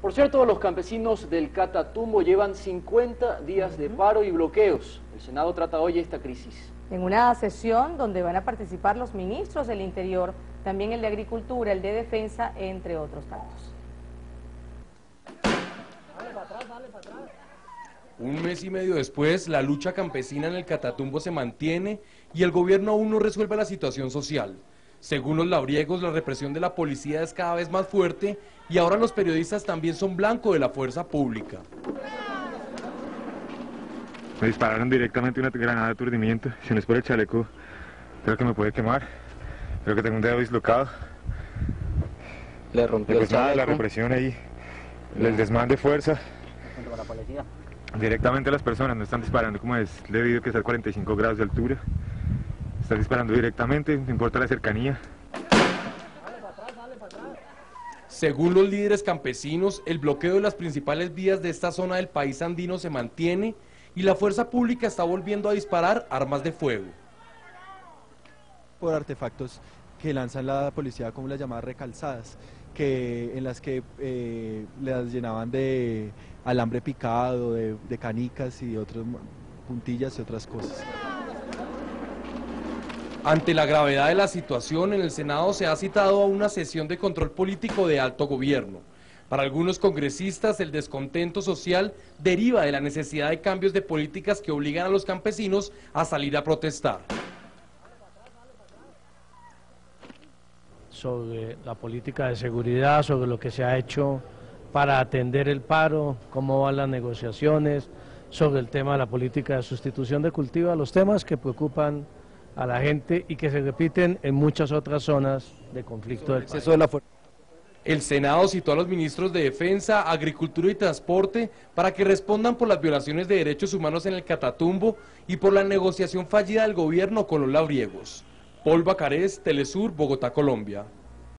Por cierto, los campesinos del Catatumbo llevan 50 días de paro y bloqueos. El Senado trata hoy esta crisis. En una sesión donde van a participar los ministros del Interior, también el de Agricultura, el de Defensa, entre otros tantos. Un mes y medio después, la lucha campesina en el Catatumbo se mantiene y el gobierno aún no resuelve la situación social. Según los labriegos, la represión de la policía es cada vez más fuerte y ahora los periodistas también son blanco de la fuerza pública. Me dispararon directamente una granada de aturdimiento. Si no es por el chaleco, creo que me puede quemar. Creo que tengo un dedo dislocado. Le rompió el La represión ahí, el desmán de fuerza. Directamente a las personas, no están disparando como es debido que es a 45 grados de altura. Están disparando directamente, no importa la cercanía. Según los líderes campesinos, el bloqueo de las principales vías de esta zona del país andino se mantiene y la fuerza pública está volviendo a disparar armas de fuego. Por artefactos que lanzan la policía como las llamadas recalzadas, que, en las que eh, las llenaban de alambre picado, de, de canicas y otras puntillas y otras cosas. Ante la gravedad de la situación, en el Senado se ha citado a una sesión de control político de alto gobierno. Para algunos congresistas, el descontento social deriva de la necesidad de cambios de políticas que obligan a los campesinos a salir a protestar. Sobre la política de seguridad, sobre lo que se ha hecho para atender el paro, cómo van las negociaciones, sobre el tema de la política de sustitución de cultivo, los temas que preocupan a la gente y que se repiten en muchas otras zonas de conflicto del país. El Senado citó a los ministros de Defensa, Agricultura y Transporte para que respondan por las violaciones de derechos humanos en el Catatumbo y por la negociación fallida del gobierno con los labriegos. Paul Bacarés, Telesur, Bogotá, Colombia.